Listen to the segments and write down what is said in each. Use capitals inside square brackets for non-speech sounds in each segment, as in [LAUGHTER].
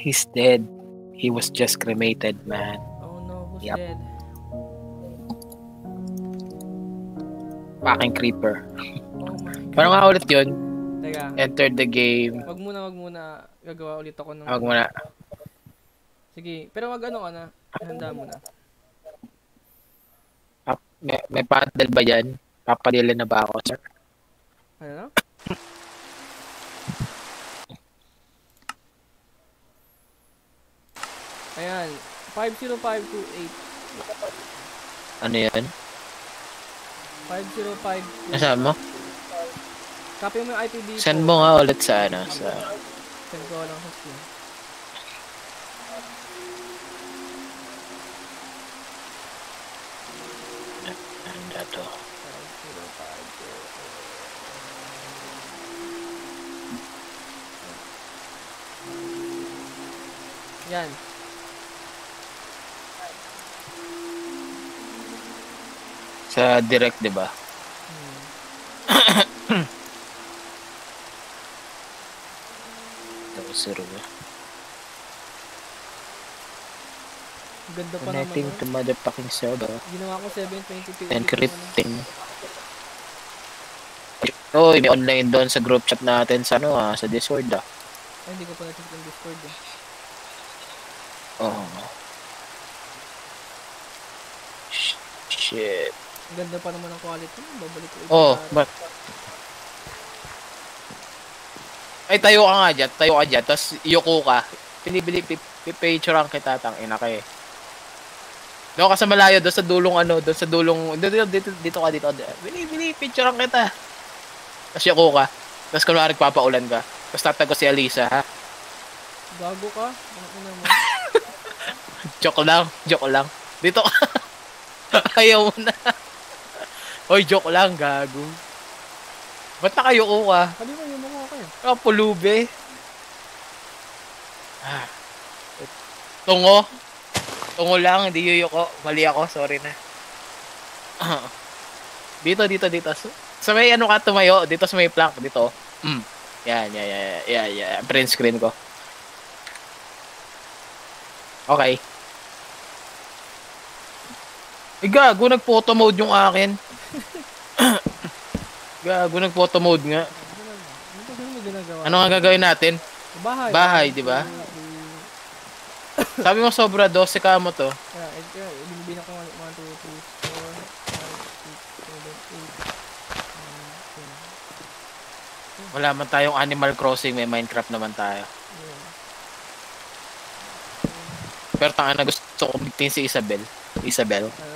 He's dead. He was just cremated, man. Oh no, who's Yup. dead? Fucking creeper. Oh my [LAUGHS] god. Paano nga ulit yun? Teka, Enter the game. wag muna, wag muna. Gagawa ulit ako ng... Huwag mo na. Sige, pero wag ano ka na. Handa mo na. Pap- May, may paddle ba yan? Papadila na ba ako, sir? Ano na? Ayan, 50528. Ano yan? 50528. Nasaan mo? Copy mo yung IP dito. Send mo nga ulit sa ano, sa... Send ko lang sa Steam. Ano to? 50528. Yan. Sa direct, di ba? Hmm. Tapos zero ba? Ganda pa naman. Connecting oh. to motherfucking server. Ginawa ko 720p. Encrypting. Oy, may online doon sa group chat natin sa ano ah, sa Discord ah. Ay, hindi ko pa natin yung Discord eh. Oo. Sh- Shit. Ang ganda pa naman ng quality. Babalik ko ito. Oh, but... Ay, tayo ka nga dyan. Tayo ka dyan. Tapos, yuko ka. Pinibili, pipicturean kita. Tang ina ka eh. Doon ka sa malayo. Doon sa dulong ano. Doon sa dulong... Dito, dito, dito, ka dito. Bili, bili, picturean kita. Tapos yuko ka. Tapos kunwari papaulan ka. Tapos tatago si Alisa, ha? Gago ka? Ang ina mo. Joke lang. Joke lang. Dito ka. [LAUGHS] Ayaw mo na. Hoy, joke lang. Gago. Ba't nakayuko ka? Kali mo yung mga kayo. Ah, pulube. Ah. Tungo. Tungo lang, hindi yuyuko. Mali ako, sorry na. [COUGHS] Dito, dito, dito. So, sa may ano ka tumayo, dito sa may plank, dito. Mm. Yan, yan, yan, yan, yan, yan. Print screen ko. Okay. Ay, gago, nag-photo mode yung akin. [COUGHS] gago, nag-photo mode nga. Ano ba ganun mo ginagawa? Ano nga gagawin natin? Bahay. Bahay, di ba? Sabi mo sobra 12 ka mo to. Kaya, binibina ko 1, 2, 3, 4, 5, 6, 7, 8, 9, 10. Wala man tayong Animal Crossing, may Minecraft naman tayo. Pero tanga na gusto ko bitin si Isabel. Isabel. Ano?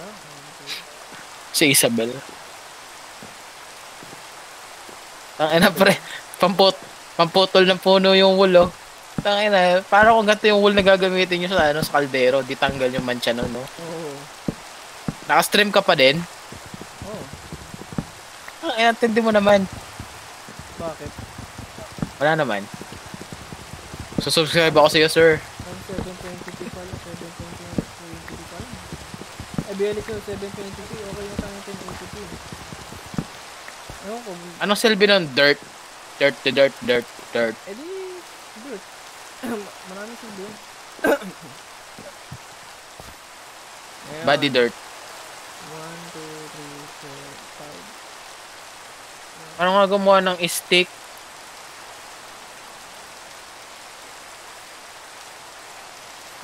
Si Isabel. Tanga na pre. Pamput pamputol ng puno yung wool oh. Tanga na, para kung ganito yung wool na gagamitin nyo sa ano sa kaldero, di tanggal yung mancha nun, no? Oo. Naka-stream ka pa din? Oo. Ang inatindi mo naman. Bakit? Wala naman. Susubscribe ako sa iyo, sir. Ang 720p pala, 720p pala. Ay, BLX yung 720p, okay na tayo 1080p. Ewan ko, Anong silbi nun? Dirt. Dirt, the dirt, dirt, dirt. eh di, good. [CLEARS THROAT] Maraming silbi yun. [COUGHS] Body dirt. 1, 2, 3, 4, 5. Ano nga gumawa ng stick?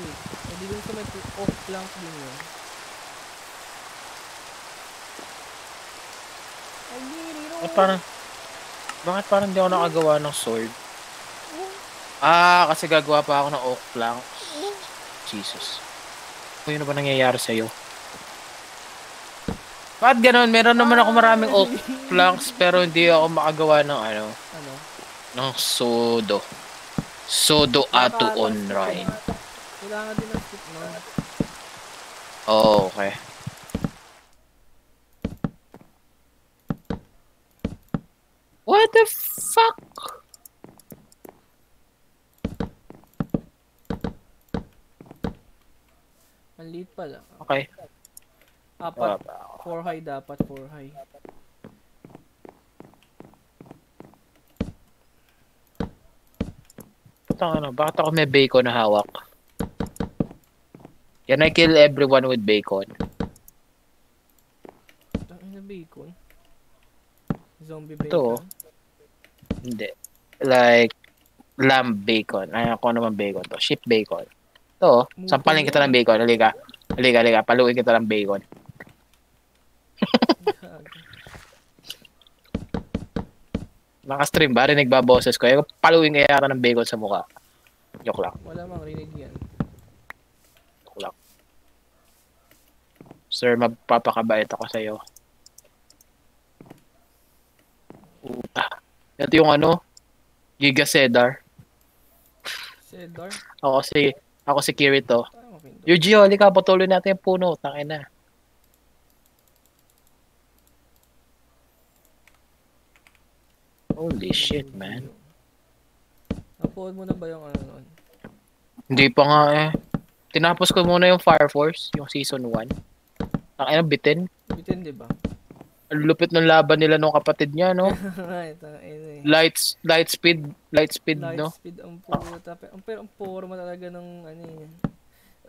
Hindi dun sa may off plank din yun. I need it all. Bakit parang... Bakit parang hindi ako nakagawa ng sword? Ah, kasi gagawa pa ako ng oak plank. Jesus. Ano yun na ba nangyayari sa'yo? Bakit ganun? Meron naman ako maraming oak planks pero hindi ako makagawa ng ano, Ano? ng sodo. Sodo ato online. Kailangan din ng stick nun. Oh, okay. What the fuck? Ang liit pala. Okay. Apat. Ah, 4 high dapat. 4 high. Putang ano, bakit ako may bacon na hawak? Can I kill everyone with bacon? Tangin na bacon. Zombie bacon. Ito, oh. Hindi. Like, lamb bacon. Ay, ako naman bacon to. Sheep bacon. Muto sampalin kita ng bacon. Halika. Halika, halika. Paluin kita ng bacon. [LAUGHS] Naka-stream ba? Rinig ba boses ko? Eh, paluin kaya ka ng bacon sa mukha. Joke lang. Wala mang rinig yan. Joke lang. Sir, magpapakabait ako sa'yo. Puta. Ito yung ano? Giga Cedar. Cedar? Ako si, ako si Kirito. Okay. Yuji, halika, patuloy natin yung puno. Tangin na. Holy shit, man. Napuod mo na ba yung ano nun? Hindi pa nga eh. Tinapos ko muna yung Fire Force, yung season 1. Tangin na, bitin. Bitin, di ba? Ang lupit ng laban nila nung kapatid niya, no? [LAUGHS] Tangin eh. Lights, light speed, light speed, Light no? speed ang puta. Pero, pero ang forma talaga ng ano eh.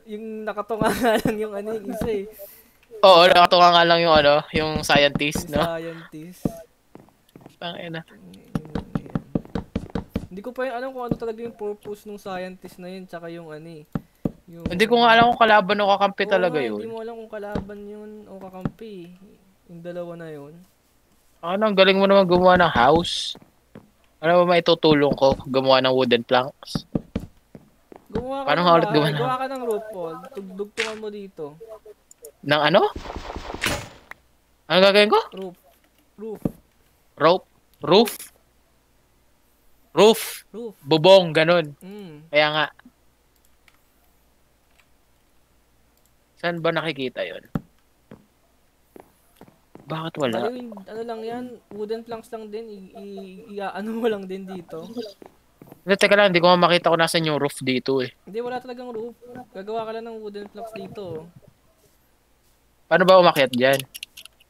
Yung nakatunga [LAUGHS] nga lang yung ano yung isa eh. Oo, nakatunga nga lang yung ano, yung scientist, Yung no? scientist. Tangin na. Yung- yung- yan. Hindi ko pa yung alam kung ano talaga yung purpose ng scientist na yun tsaka yung ano eh. Yung, Hindi ko nga alam kung kalaban o kakampi Oo talaga yun. Hindi mo alam kung kalaban yun o kakampi. eh. Yung dalawa na yun. Ano, ang galing mo naman gumawa ng house. Ano ba maitutulong ko? Gumawa ng wooden planks. Gumawa ka Paano ng nga ulit gawa na? Gawa ka ng roof wall. Tugtugtungan mo dito. Ng ano? Ano gagawin ko? Roof. Roof. Rope? Roof? Roof? Roof. Bubong, ganun. Mm. Kaya nga. Saan ba nakikita yon? Bakit wala? Baliw, yung- ano lang yan, wooden planks lang din, i- i- i-ano mo lang din dito. Hindi, teka lang, hindi ko makita kung nasan yung roof dito eh. Hindi, wala talagang roof. Gagawa ka lang ng wooden planks dito. Paano ba umakyat dyan?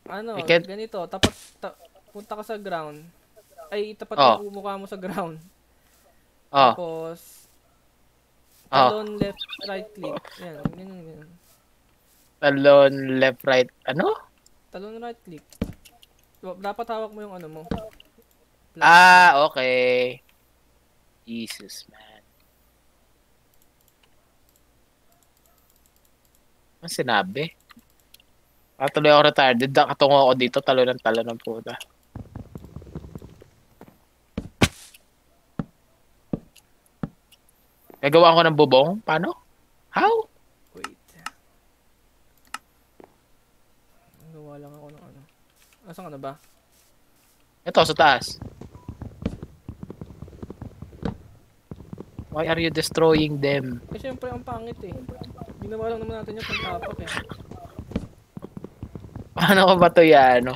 Ano, I ganito, tapat, ta- punta ka sa ground. Ay, itapat Oh. mo yung mukha mo sa ground. Oh, Tapos, Oh. talon left, right click. Yan, ganyan, ganyan. talon, left, right. Ano? Talon right click. Dapat hawak mo yung ano mo. Ah, okay. Jesus, man. Ano sinabi? Ah, tuloy ako retired. Nakatungo ako dito, talo ng talo ng puta. Nagawa ko ng bubong? Paano? How? Wait. Gawa lang ako ng ano. Asan ka na ba? Ito, sa taas. Why are you destroying them? Eh, syempre, ang pangit eh. Ginawa lang naman natin yung pagtapak eh. [LAUGHS] Paano ko ba to yan, ano?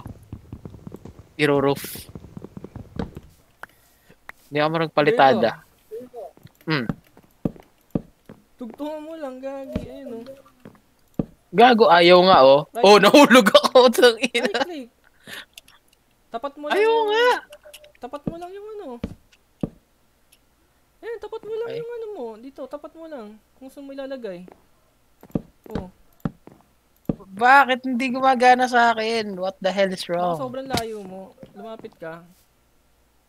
Iro-roof. Hindi ako marang palitada. Hmm. Tugtungan mo lang, gagi. Ayun oh. Gago, ayaw nga, oh. Right. Oh, nahulog ako. [LAUGHS] Right click. Tapat mo lang Ayaw yung- nga. Tapat mo lang yung ano. Ayan, tapat mo lang Ay. yung ano mo. Dito, tapat mo lang. Kung saan mo ilalagay. Oh, Bakit hindi gumagana sa akin? What the hell is wrong? sobrang layo mo. Lumapit ka.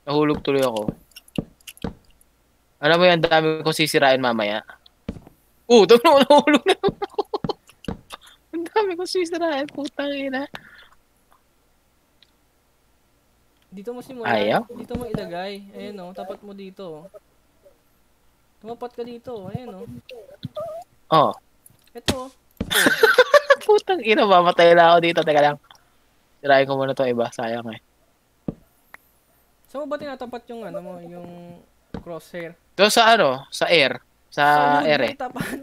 Nahulog tuloy ako. Alam mo yan, dami kong sisirain mamaya. Oh, tama na, nahulog na ako. Ang dami kong sisirain, putang ina. Dito mo simulan. Ayaw? Dito mo ilagay. Ayan oh, tapat mo dito. Tumapat ka dito. Ayan oh. Oh, Ito oh. [LAUGHS] putang ina, mamatay na ako dito. Teka lang. Sirain ko muna to iba, sayang eh. Saan mo ba tinatapat yung ano mo, yung crosshair? Doon sa ano, sa air. Sa loob air eh. tapat. [LAUGHS]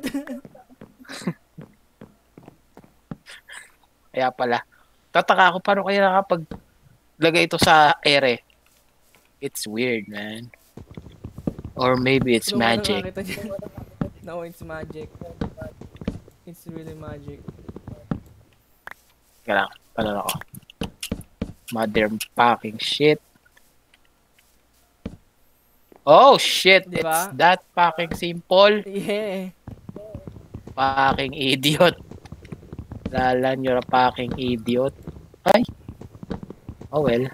Kaya pala. Tataka ako paano kaya nakapag lagay ito sa eh. It's weird, man. Or maybe it's Tulungan na magic. [LAUGHS] no, it's magic. It's really magic. Teka lang, pala ako. Mother fucking shit. Oh, shit. Diba? It's that fucking simple. Yeah. Fucking idiot. Lalan, you're a fucking idiot. Ay. Oh well.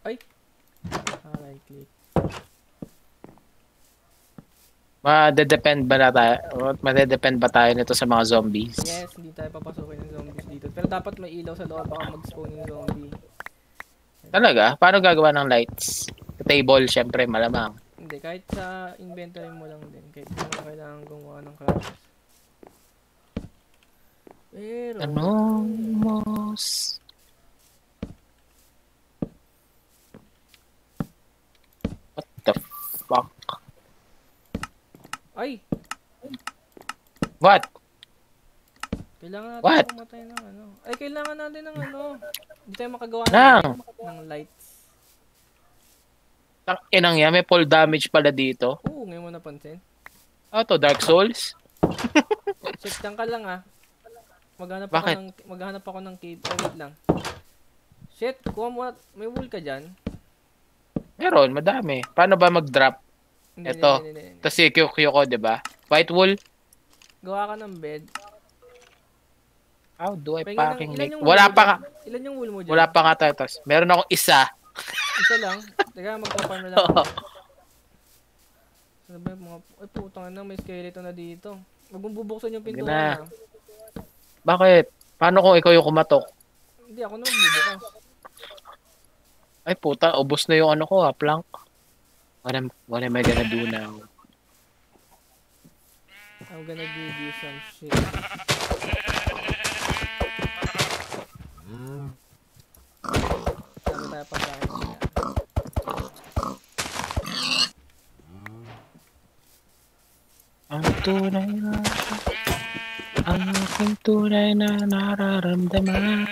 Ah, right click. Madedepend ba na tayo? Madedepend ba tayo nito sa mga zombies? Yes, hindi tayo papasukin ng zombies dito. Pero dapat may ilaw sa loob baka mag-spawn yung zombie. Talaga? Paano gagawa ng lights? Sa table, syempre, malamang. Hindi, kahit sa inventory mo lang din. Kahit mo kailangan gumawa ng crafts. Pero... Anong mos? What the fuck? Ay! What? Kailangan natin What? pumatay ng ano. Ay, kailangan natin ng ano. Hindi tayo makagawa Nang? ng lights. Tang inang yan, may fall damage pala dito. Oo, ngayon mo napansin. Ano to, Dark Souls? Check lang ka lang ah. Maghanap Bakit? ako ng maghanap ako ng cave. Oh, wait lang. Shit, kuha mo na- may wool ka diyan. Meron, madami. Paano ba mag-drop? Ito. Tapos yung QQ ko, di ba? White wool? Gawa ka ng bed. How do I Pahingin ng- fucking ilan make? Wala pa dyan? Ilan yung wool mo diyan? Wala pa nga tayo. Tapos, meron akong isa. Isa lang. Teka, magpa-farm na lang. ako. Ano ba yung mga... Ay, putang na, may skeleton na dito. Huwag mong bubuksan yung pintuan na. ah. Bakit? Paano kung ikaw yung kumatok? Hindi, ako na magbubukas. Ay puta, ubos na yung ano ko ha, plank. What am, what am I gonna do now? I'm gonna give you some shit. Sabi tayo pagkain niya. Ang tunay na aking tunay na nararamdaman.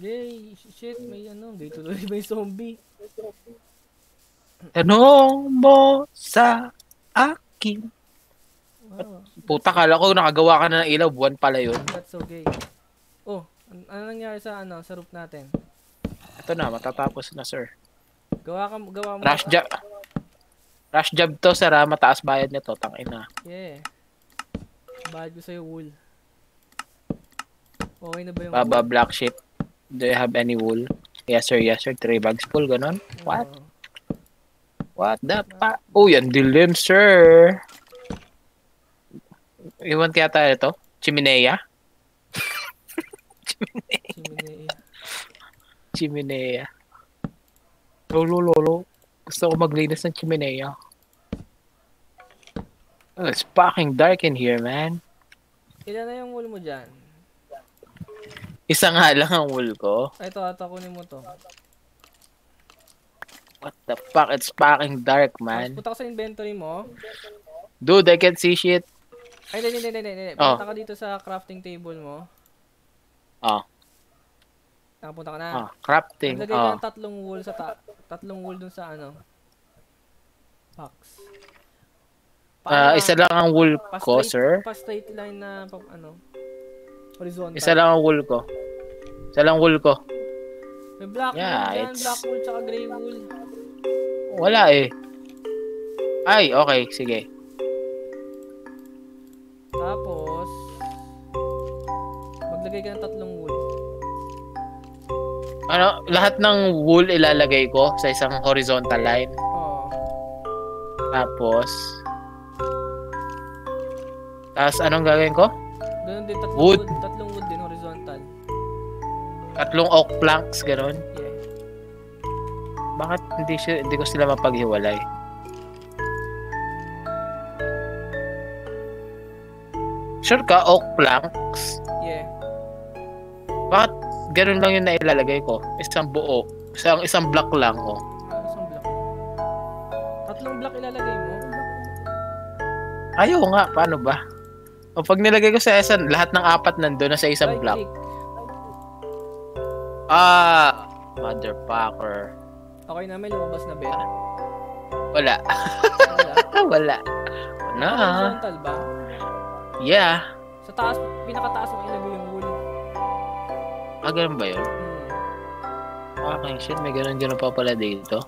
Yay! Shit, may ano, gay tuloy may zombie. Tanong mo sa akin. Wow, Puta, kala ko nakagawa ka na ng ilaw. Buwan pala yun. that's so gay. Oh, an- ano nangyari sa ano, sa roof natin? Ito na, matatapos na, sir. Gawa ka, gawa mo. Rush job. Rush job to, sir, ha? Mataas bayad nito. Tangina. Yeah. Bahad ko sa'yo wool. Okay na ba yung Baba black sheep. Do you have any wool? Yes, sir. Yes, sir. Three bags full. Ganon. What? What the pa? Oh, yan dilim, sir. Iwan kaya tayo ito? Chiminea? [LAUGHS] Chiminea. Chiminea. Lolo, lolo. Gusto ko maglinis ng chiminea. Oh, it's fucking dark in here, man. Ilan na yung wool mo dyan? Isa nga lang ang wool ko. Ay, ito, ito, kunin mo to. What the fuck? It's fucking dark, man. punta ka sa inventory mo. Dude, I can't see shit. Ay, hindi, hindi, hindi, hindi. Oh. Punta ka dito sa crafting table mo. Oh. Nakapunta ka na. Ah, crafting. Maglagay ka Oh. ng tatlong wool sa ta tatlong wool dun sa ano. Box. Ah, isa lang ang wool ko, straight, sir. Pa straight line na ano. Horizontal. Isa lang ang wool ko. Isa lang wool ko. May black Yeah, wool dyan, it's- black wool tsaka gray wool. Wala eh. Ay, okay. Sige. Tapos, maglagay ka ng tatlong wool. Ano, lahat ng wool ilalagay ko sa isang horizontal line. Oo. Tapos, tapos anong gagawin ko? Ganun din, tatlong Wood. wood. Tatlong wood din, horizontal. Tatlong oak planks, gano'n. Yeah. Bakit hindi, siya, hindi ko sila mapaghiwalay? Sure ka, oak planks? Yeah. Bakit ganun lang yung nailalagay ko? Isang buo. Isang, isang block lang, oh. Ah, isang block. Tatlong block ilalagay mo. Ayaw nga, paano ba? O pag nilagay ko sa isang, lahat ng apat nandun na sa isang block. Ah, motherfucker. Okay na, may lumabas na bed. Wala. Wala. [LAUGHS] Wala. Na. Horizontal ba? Yeah. Sa taas, pinakataas mo ilagay yung wool. Ah, ganun ba yun? Hmm. Okay, shit, may ganun-ganun pa pala dito.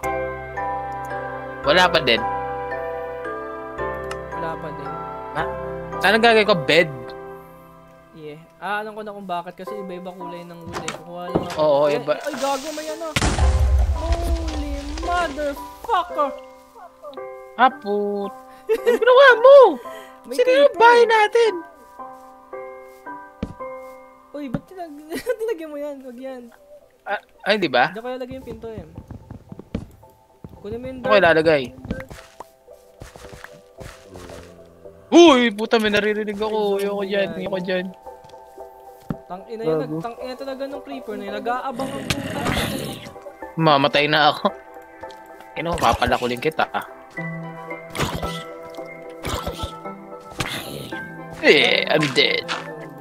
Wala pa din. Wala pa din. Saan ang gagawin ko? Bed? Yeah. Ah, alam ko na kung bakit kasi iba-iba kulay ng wood eh. Kukuha lang ako. Oo, Ay, iba. Ay, gago may ano. Holy motherfucker! Ah, put... Ano ginawa mo? [LAUGHS] May Sino yung bahay natin? Uy, ba't tinag [LAUGHS] tinagyan mo yan? Huwag yan. Ah, ay, di ba? Diyan kaya lagay yung pinto eh. Kunin mo yung Okay, dirt. lalagay. Uy, puta, may naririnig ako. Ayoko dyan, ayoko dyan. Tang ina yan, tang ina talaga ng creeper na yun. Nag-aabang ang puta. Mamatay na ako. Ino, papalakulin kita. ah. Eh, I'm dead.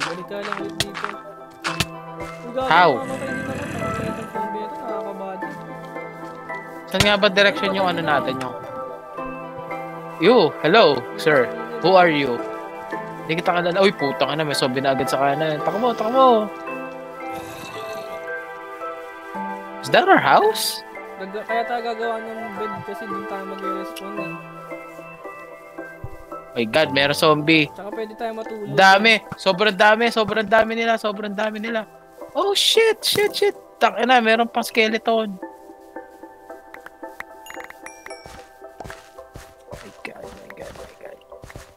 Balik ka lang ulit dito. How? Saan nga ba direction yung ano natin yung... You, hello, sir. Who are you? Hindi kita kalala. Uy, putang na, may zombie na agad sa kanan. Takbo, takbo. Is that our house? Gaga- kaya tayo gagawa ng bed kasi doon tayo mag-respawn eh. My God, meron zombie. Tsaka pwede tayo matulog. Dami. Sobrang dami. Sobrang dami nila. Sobrang dami nila. Oh, shit. Shit, shit. Taka na. Meron pang skeleton.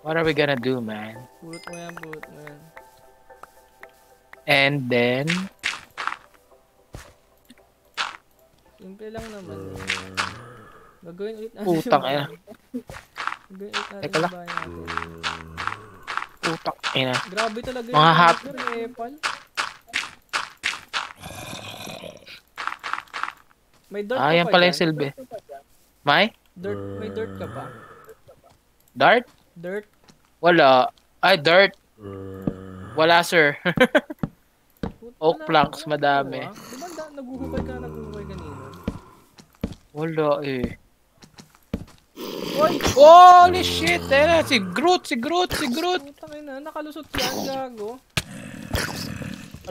What are we gonna do, man? Pulot mo yan, pulot mo yan. And then... Simple lang naman. Gagawin ulit natin Putang ina. Gagawin ulit natin Teka lang. Putak ina. Grabe talaga Mga yung hap- creeper eh. May dirt Ah, ka yan pa pala yung silbi. May? Dirt, may dirt ka pa? Dart? Dirt? Wala. Ay, dirt. Wala, sir. [LAUGHS] Oak planks, madami. ah? Di ba da- naguhukay ka, naguhukay kanina? Wala eh. Oy! Holy shit! Tera, si Groot, si Groot, si Groot. Putang ina, nakalusot yan, gago.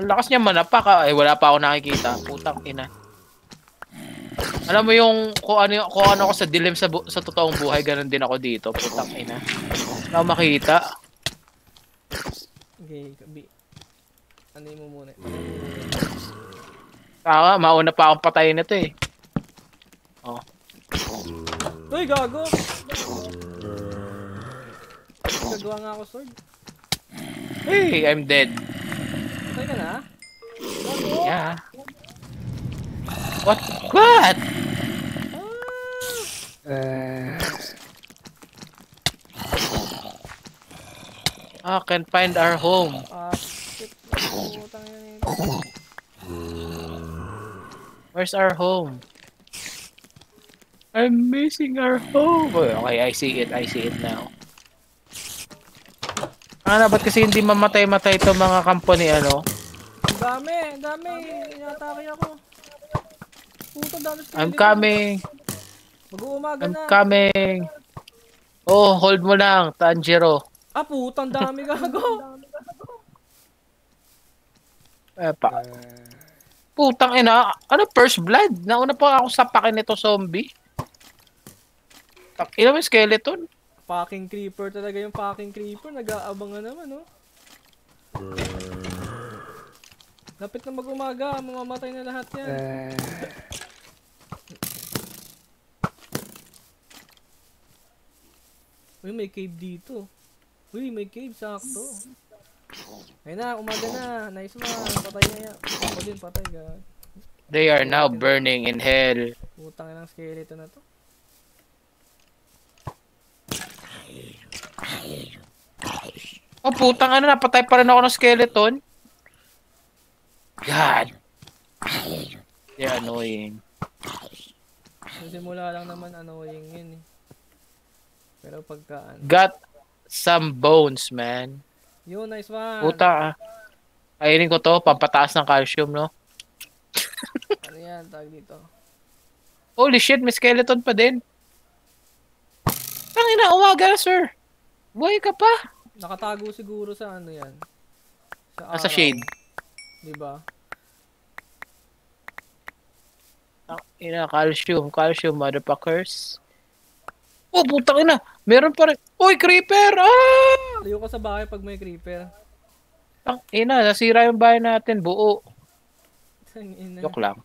Ang lakas niya manapak ah. Eh, wala pa ako nakikita. Putang ina. Alam mo yung kung ano, kung ano ako sa dilim sa, bu- sa totoong buhay, ganun din ako dito. Putang ina. Wala makita. Okay, kabi. Ano mo muna? Tama, mauna pa akong patayin nito eh. Uy, gago! Gagawa nga ako sword. Hey, I'm dead. Patay ka na? Gago! Yeah. What? What? Ah, can find our home. Ah, shit. Where's our home? I'm missing our home. Oh, Okay, I see it. I see it now. Ano, ba't kasi hindi mamatay-matay itong mga company, ano? Ang dami, ang dami. Inatake ako. Puto, dami I'm coming. Mag-uumaga I'm na. coming. Oh, hold mo lang, Tanjiro. Ah, putang dami [LAUGHS] gago. Eh, pa. Putang ina, ano first blood? Nauna pa ako sa pakin nito zombie. Tak ina mo yung skeleton. Fucking creeper talaga yung fucking creeper. Nag-aabang na naman, no? Lapit na mag-umaga, mamamatay na lahat yan. Uy, may cave dito. Uy, may cave, sakto. Ayun na, umaga na. Nice one. Patay na yan. Ako din, patay ka. They are now burning in hell. Putang ng skeleton na to. Oh, putang ano, napatay pa rin ako ng skeleton. God. They're annoying. Simula lang naman annoying yun eh. Pero pagka ano. Got some bones, man. Yun, nice one. Puta, ah. Kainin ko to, pampataas ng calcium, no? [LAUGHS] Ano yan, tag dito. Holy shit, may skeleton pa din. Tangina, umaga na, sir. Buhay ka pa. Nakatago siguro sa ano yan. Sa, Nasa araw. shade. Di ba? Ina, calcium, calcium, motherfuckers. Oh, putang ina. Meron pa rin. Uy, creeper! Ah! Layo ka sa bahay pag may creeper. Ang ina, nasira yung bahay natin, buo. Tang ina. Joke lang.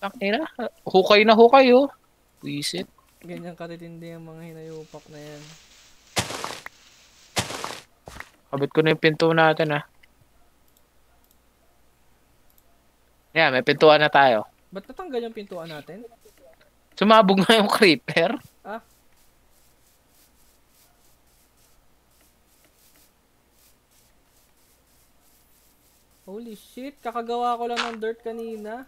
Ang ina, hukay na hukay, oh. Wisit. Ganyan katitindi ang mga hinayupak na yan. Kabit ko na yung pinto natin, ah. Yan, may pintuan na tayo. Ba't natanggal yung pintuan natin? Sumabog na yung creeper. Ah. Holy shit, kakagawa ko lang ng dirt kanina.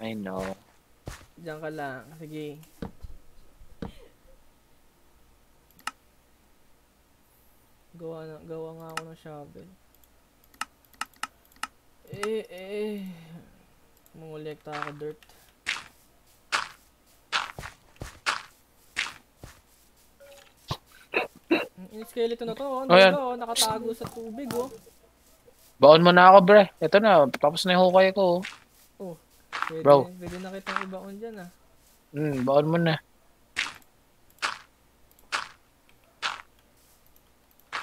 I know. Diyan ka lang. Sige. Gawa, na, gawa nga ako ng shovel. Eh, eh. Mangolekta ako dirt. Yung skeleton na to, oh, Oh, yan. oh, nakatago sa tubig, oh. Baon mo na ako, bre. Ito na, tapos na yung hukay ko. oh. Pwede, Bro. pwede na kitang ibaon dyan, ah. Hmm, baon mo na.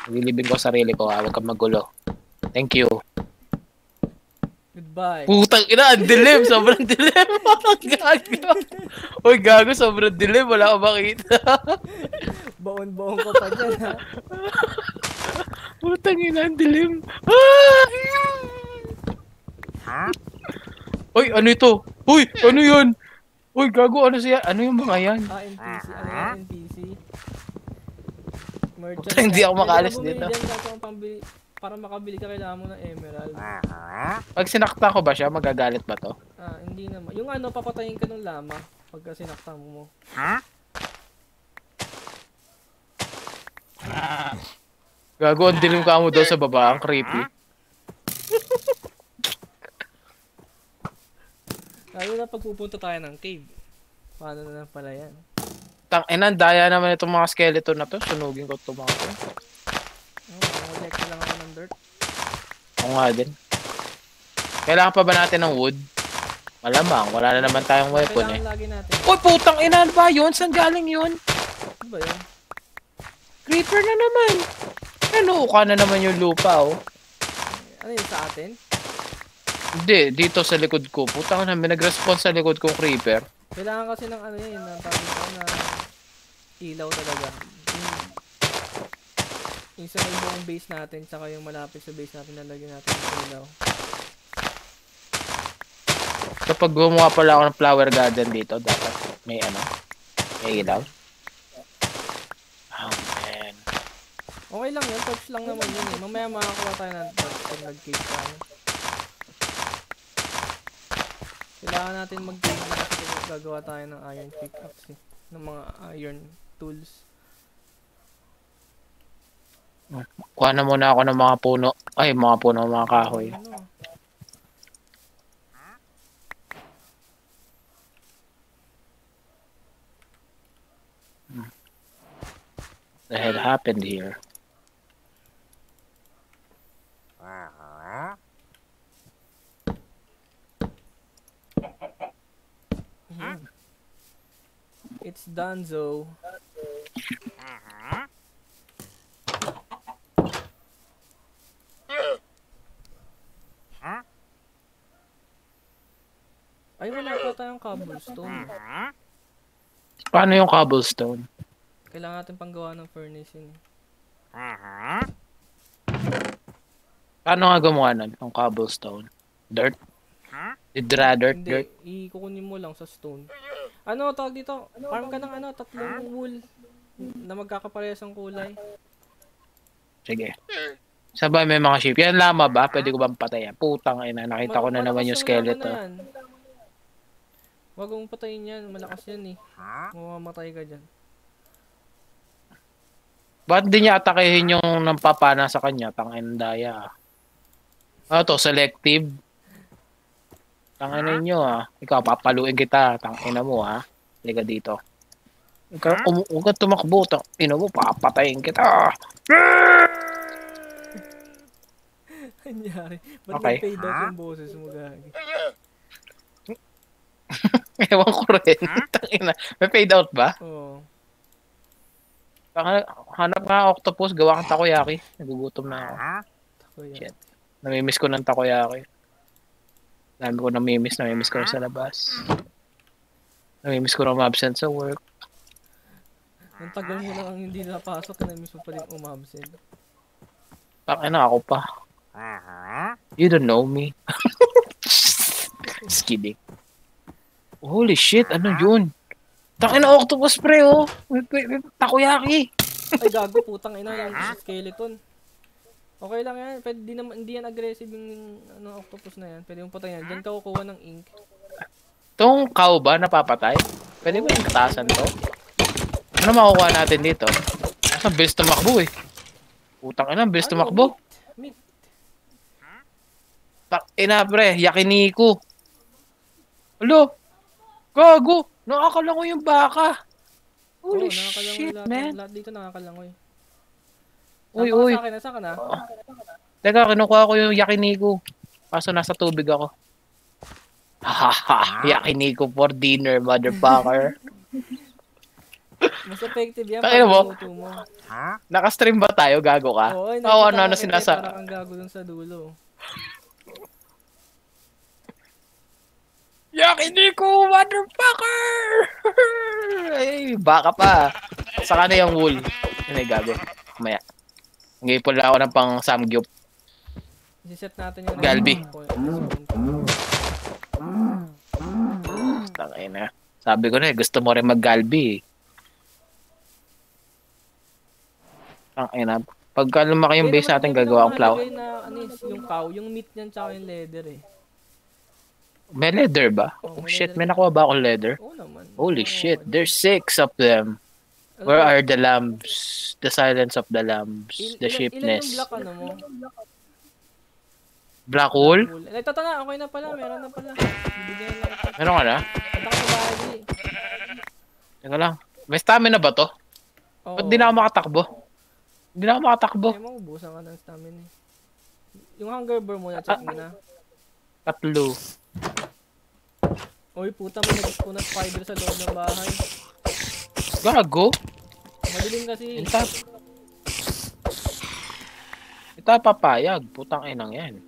Nililibing ko sarili ko, ha. Huwag kang magulo. Thank you. Goodbye. Putang ina, ang dilim. Sobrang dilim. [LAUGHS] gago. Uy, gago, sobrang dilim. Wala akong makita. [LAUGHS] Baon-baon ko pa dyan, ha. [LAUGHS] Putang ina, ang dilim. Ah! Uy, ano ito? Uy, ano yun? Uy, gago, ano siya? Ano yung mga yan? Ah, NPC. Ano yan, NPC? Merchant. Puta, hindi ako makaalis dito. pambili, para makabili ka kailangan mo ng emerald. Pag sinakta ko ba siya, magagalit ba to? Ah, hindi naman. Yung ano, papatayin ka ng lama pagka sinaktan mo mo. Gago, ang dilim ka mo daw sa baba. Ang creepy. Lalo na pag pupunta tayo ng cave. Paano na lang pala yan? Tang ina, daya naman itong mga skeleton na to. Sunugin ko itong mga to. Oh, collect lang ako ng dirt. Oo nga din. Kailangan pa ba natin ng wood? Malamang, wala na naman tayong weapon eh. Kailangan lagi natin. Uy, putang ina ano ba yun? Saan galing yun? Ano ba yun? Creeper na naman. Ano, ka na naman yung lupa oh. Ano yun sa atin? Hindi, dito sa likod ko. Putang na, may nag-response sa likod kong creeper. Kailangan kasi ng ano yun, na tawag ko na ilaw talaga. Yung, yung sa buong base natin, tsaka yung malapit sa base natin, lalagyan natin ng ilaw. Kapag gumawa pala ako ng flower garden dito, dapat may ano, may ilaw. Oh man. Okay lang yun, torch lang naman yun eh. Mamaya makakuha tayo ng torch pag nag-cave tayo. Kailangan natin mag-cave na kasi gagawa tayo ng iron pickaxe eh. Ng mga iron tools. Kuha na muna ako ng mga puno. Ay, mga puno, mga kahoy. Ano? The hell happened here? Ayan. It's Danzo. Ay, wala pa tayong cobblestone. Paano yung cobblestone? Kailangan natin panggawa ng furnace yun. eh. Paano nga gumawa nun? Ng cobblestone? Dirt? Hydra dirt, Hindi, dirt? ikukunin mo lang sa stone. Ano, tawag dito? Farm ka ng ano, tatlong wool na magkakaparehas ang kulay. Sige. Sabay may mga sheep. Yan lama ba? Pwede ko bang patayan? Putang ina, nakita ko na Ma- naman yung skeleton. Huwag mong patayin yan, malakas yan eh. Mamamatay ka dyan. Ba't di niya atakehin yung nampapana sa kanya? Tangin daya. Ano to? Selective? Tangin ninyo ah. Ikaw, papaluin kita. Tangin mo ah. Liga dito. Ikaw, um, huwag ka tumakbo. Tangin mo, papatayin kita. Nangyari. Ba't Okay. may fade out yung boses mo, gagi? [LAUGHS] Ewan ko rin. [LAUGHS] Tangina. May fade out ba? Oo. Tanga- Hanap nga octopus, gawa kang takoyaki. Nagugutom na ako. Tako yan. Shit. Namimiss ko ng takoyaki. Dami ko namimiss, namimiss ko sa labas. Namimiss ko rin absent sa work. Ang tagal mo lang hindi napasok, na mismo pa rin umabsent. Tangina ako pa. You don't know me. [LAUGHS] Just kidding. Holy shit, ano yun? Tangina octopus pre oh. Takoyaki. Ay, gago, putang ina yung skeleton. Okay lang yan. Pwede di naman, hindi yan aggressive yung ano, octopus na yan. Pwede yung putang yan. Diyan ka kukuha ng ink. Itong cow ba napapatay? Pwede ba yung katasan to? Ano makukuha natin dito? Ang bilis tumakbo eh. Putang ina, bilis Ano, tumakbo. Meat. Tak ina pre, yakiniku. Alo, gago, nakakalangoy yung baka. Holy nakakalangoy shit, lahat, man. lahat dito nakakalangoy. Uy, uy. Sa akin, nasa ka na? Teka, kinukuha ko yung yakiniku. Kaso nasa tubig ako. Hahaha, [LAUGHS] yakiniku for dinner, motherfucker. Mas effective yan. Tayo mo. mo. Nakastream ba tayo? Gago ka? Oo, nakita ano, ano ko, eh, sinasa- Para kang gago dun sa dulo. Yakiniku, motherfucker! [LAUGHS] Ay, baka pa. Saka na yung wool. Yun ay gago. Maya. Ngipon lang ako ng pang samgyup. Isiset natin yung Galbi. Tangay na. Sabi ko na eh, gusto mo rin mag-galbi eh. Tangay na. Pagka lumaki yung base natin, gagawa ang flower. Na, ano, is yung cow, yung meat niyan tsaka yung leather eh. May leather ba? Oo, Oh may shit, leather. may nakuha ba akong leather? Oo naman. Holy Oo, shit, oo. there's six of them. Where are the lambs? The silence of the lambs. Il- The ilan- Ilan sheepness. yung black ano mo? Black. Eh, ito na, okay na pala, meron na pala. Bibigyan lang. Meron ka na? Punta sa bahay. di. Teka lang. May stamina ba to? Oo. Ba't di na ako makatakbo? Hindi na ako makatakbo. Ay, maubusan ka ng stamina eh. Yung hunger burn mo na, check mo na. Tatlo. Oy, puta, may nag na spider sa loob ng bahay. Gago. Madilim kasi. Ita. Ita papayag. Putang inang yan.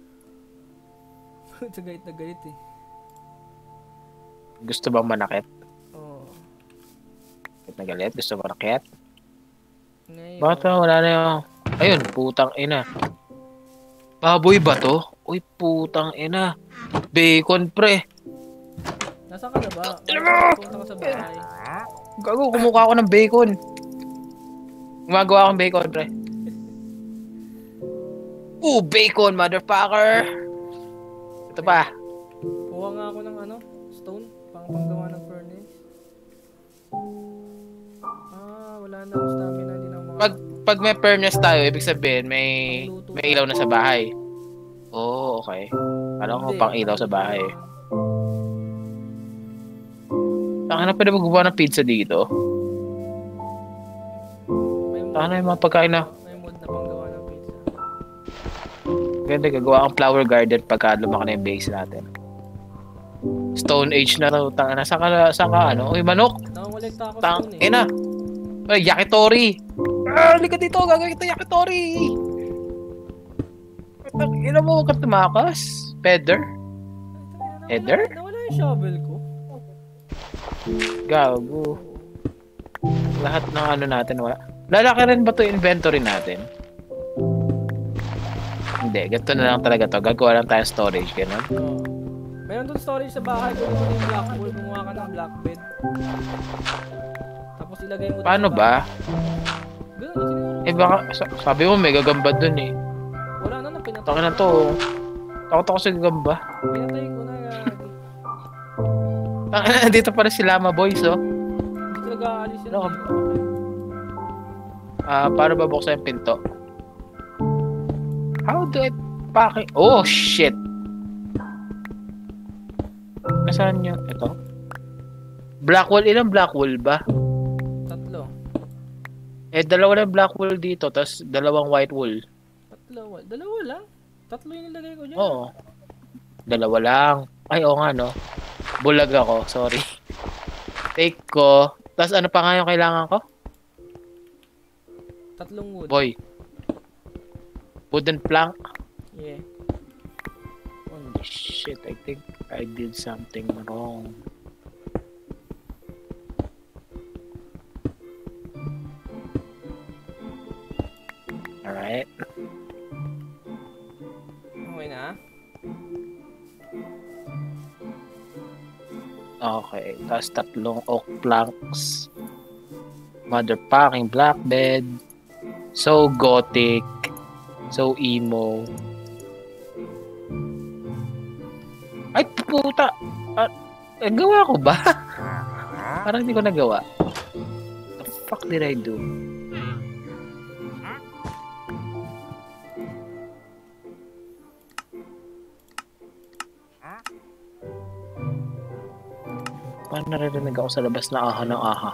[LAUGHS] Galit na galit eh. Gusto bang manakit? Oo. Galit na galit? Gusto manakit? Ngayon. Bakit ba wala na yung... Ayun, putang ina. Baboy ba to? Uy, putang ina. Bacon, pre. Nasaan ka na ba? Punta ka sa bahay. Gago, kumukha ako ng bacon. Gumagawa akong bacon, pre. Ooh, bacon, motherfucker! Ito pa. Kuha nga ako ng ano, stone, pang panggawa ng furnace. Ah, wala na akong stamina, hindi na maka... Pag, pag may furnace tayo, ibig sabihin, may, may ilaw na sa bahay. Oo, oh, okay. Alam ko, pang ilaw sa bahay. Taka na pwede maggawa ng pizza dito. Taka na yung mga pagkain na. may mod na panggawa ng pizza. Ganda, gagawa ang flower garden pagka lumaki na yung base natin. Stone Age na raw. Tanga na, saan ka, saan ka, ano? Uy, manok! Nakakolekta ako Tang, stone eh. ina! Ay, yakitori! Ah, halika dito, gagawin kita yakitori! Tang, ina mo, huwag ka tumakas. Feather? Heather? Nawala yung shovel ko. Gago. Lahat ng ano natin, wala. Lalaki rin ba to inventory natin? Hindi, ganito na lang talaga to. Gagawa lang tayo storage, ganun. Oo. Meron doon storage sa bahay kung ano yung black wool, kumuha ka ng black bed. Tapos ilagay mo doon Paano ba? Ganun. Eh baka, sa- sabi mo may gagamba dun eh. Wala na na, pinatay. Taka na to. oh. Takot ako sa gagamba. Pinatay ko. Na, [LAUGHS] dito pala si Lama Boys, oh. Hindi talaga aalis ka- dito. Ah, paano ba buksan yung pinto? How do I packing? Oh, shit! Nasaan yun? Ito? Black wool, ilang black wool ba? Tatlo. Eh, dalawa na black wool dito, tapos dalawang white wool. Tatlo. wa- Dalawa lang. Tatlo yung nilagay ko dyan. Oo. Dalawa lang. Ay, oo nga, no? Bulag ako. Sorry. [LAUGHS] Take ko. Tapos ano pa nga yung kailangan ko? Tatlong wood. Boy. Wooden plank. Yeah. Holy shit, I think I did something wrong. Alright. Okay na. Okay. Tapos tatlong oak planks. Mother packing black bed. So gothic. So emo. Ay, puta! Ah, eh, gawa ko ba? [LAUGHS] Parang hindi ko nagawa. The fuck did I do? Parang naririnig ako sa labas na aha ng aha.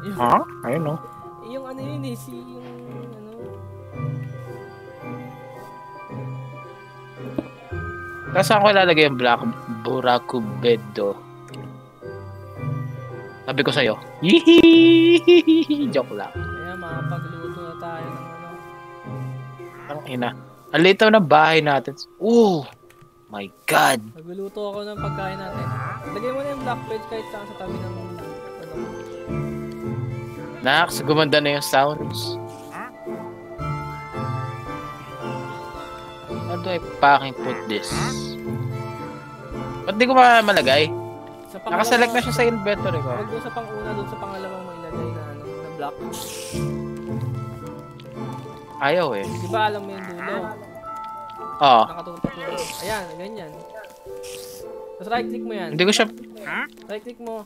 Yung, Ha? Ayun no. yung ano yun eh, si yung ano. Tapos saan ko ilalagay yung black burakubedo? Sabi ko sa'yo, Yee! [LAUGHS] Joke lang. Kaya makapagluto na tayo ng ano. Ang ina. Ang litaw ng bahay natin. Oh! My God! Nagluluto ako ng pagkain natin. Lagay mo na yung black page kahit saan sa tabi ng. Nax, gumanda na yung sounds. How do I fucking put this? Ba't di ko ma- malagay? Sa Nakaselect na siya sa inventory ko. Huwag doon sa pang-una, doon sa pangalawa mo ilagay na ano, na black. Ayaw eh. Di ba alam mo yung dulo? Oo. Nakatutok yun. Ayan, ganyan. Tapos right click mo yan. Hindi ko siya... Right click mo.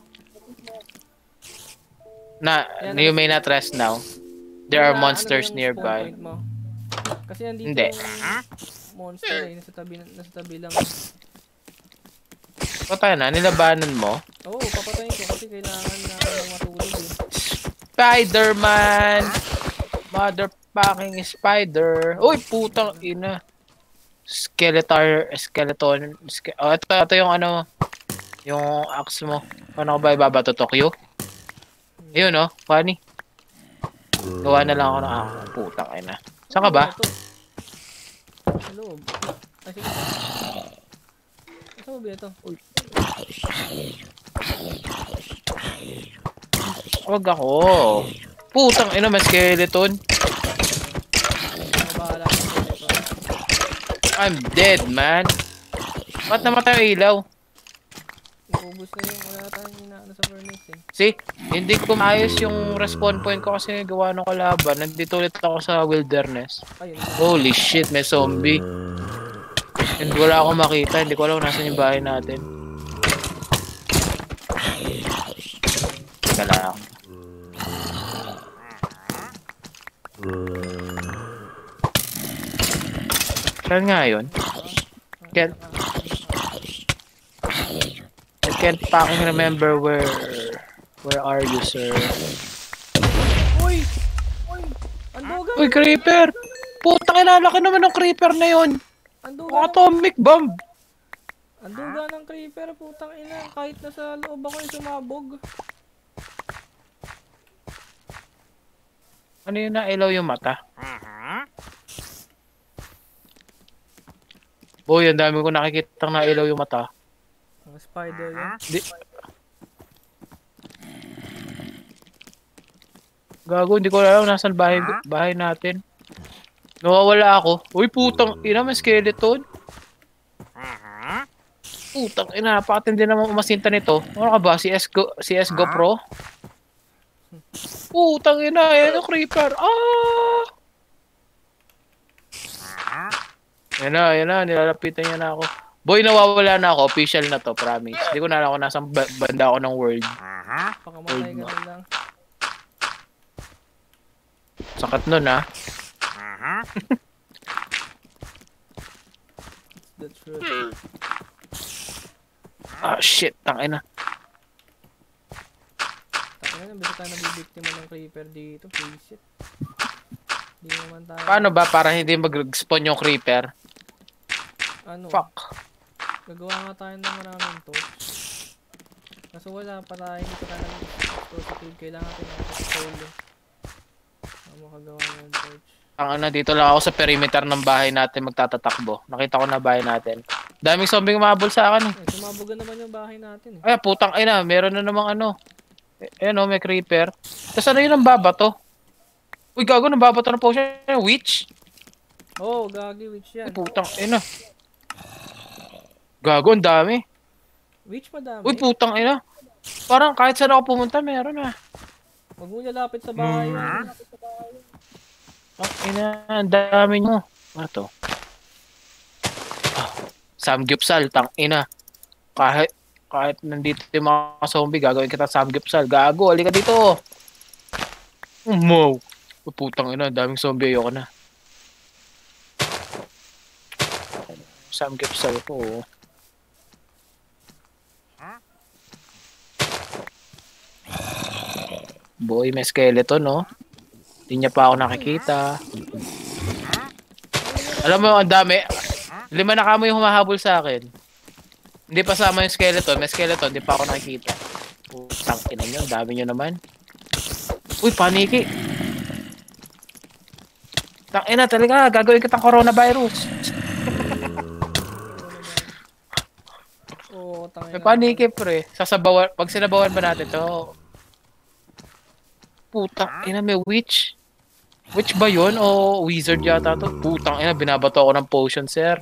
Na, Ayan, you may not rest now. There are Wala, monsters ano nearby. mo? Kasi nandito Hindi. yung monster eh. Nasa tabi, nasa tabi lang. Patay na, nilabanan mo. Oo, oh, papatayin ko kasi kailangan na lang matulog eh. Spider-Man! Motherfucking spider. Uy, putang ina. Skeletor, skeleton. Ske oh, ito, ito yung ano, yung axe mo. Paano ko ba ibabato Tokyo? Ayun no, funny. Gawa na lang ako ng axe. Putang ina. Saan ka ba? Loob. Ay, sige. Saan mo ba ito? Wag ako. Putang ina, may skeleton. Ano bahala ko sa ito? I'm dead, man. Ba't namatay ang ilaw? Ubus na yung wala tayong inaano sa furnace eh. See, hindi ko maayos yung respawn point ko kasi gawa ng kalaban. Nandito ulit ako sa wilderness. Ayun. Holy shit, may zombie. And wala akong makita. Hindi ko alam kung nasan yung bahay natin. Teka lang. Saan nga yun? Can't, I can't fucking remember where... Where are you, sir? Uy! Uy! Andogan! Uy, creeper! Puta, kilala ka naman ng creeper na yun! Andogan! Ang atomic bomb! Anduga ng creeper, putang ina. Kahit nasa loob ako yung sumabog. Ano yun na ilaw yung mata? Boy, ang dami ko nakikita na ilaw yung mata. Mga spider yun. Di... Gago, hindi ko alam nasan bahay, bahay natin. Nawawala ako. Uy, putang ina, may skeleton. Putang ina, napakatindi naman umasinta nito. Ano ka ba? CS, Go, CS GoPro? Putang ina, yung creeper. Ah! Yan na, yan na, nilalapitan niya na ako. Boy, nawawala na ako. Official na to, promise. Hindi ko na alam kung nasa ba- banda ako ng world. Pakamatay ka na lang. Sakat nun, ha? The truth. Ah, shit. Tangina. Taka na, bisa tayo nabibiktima ng creeper dito. Face it. Hindi naman tayo. Paano ba para hindi mag-spawn yung creeper? ano, Fuck. gagawa nga tayo ng maraming torch. Kaso wala pa tayo, hindi pa tayo positive. Kailangan natin ng solo. Para makagawa ng torch. Ang ano, dito lang ako sa perimeter ng bahay natin magtatatakbo. Nakita ko na bahay natin. Daming zombie umabol sa akin eh. Eh, sumabugan naman yung bahay natin eh. Ay, putang ina, meron na namang ano. Eh, Ayan o, may creeper. Tapos ano yun ang babato? Uy, gago, nang babato ng potion. Witch? Oh, gagi witch yan. Ay, putang ina. Gago, ang dami. Witch madami. Uy, putang ina. Parang kahit saan ako pumunta, meron na. Huwag mo lalapit sa bahay yan. Ang ina, ang dami nyo. Ano to? Ah, Samgyupsal, tang ina. Kahit, kahit nandito yung mga zombie, gagawin kita Samgyupsal. Gago, halika dito. Umaw. Oh, putang ina, daming zombie, ayoko na. Samgyupsal ko. oh. Boy, may skeleton, no? Hindi niya pa ako nakikita. Alam mo, ang dami. Lima na kamo yung humahabol sa akin. Hindi pa sama yung skeleton. May skeleton, hindi pa ako nakikita. Putang ina nyo, dami nyo naman. Uy, paniki. Tang ina talaga, gagawin kitang coronavirus. Oo, oh, tangin May paniki pre. Sasabawan, pag sinabawan ba natin to? Putang ina, may witch. Witch ba yun? O wizard yata to? Putang ina, binabato ako ng potion, sir.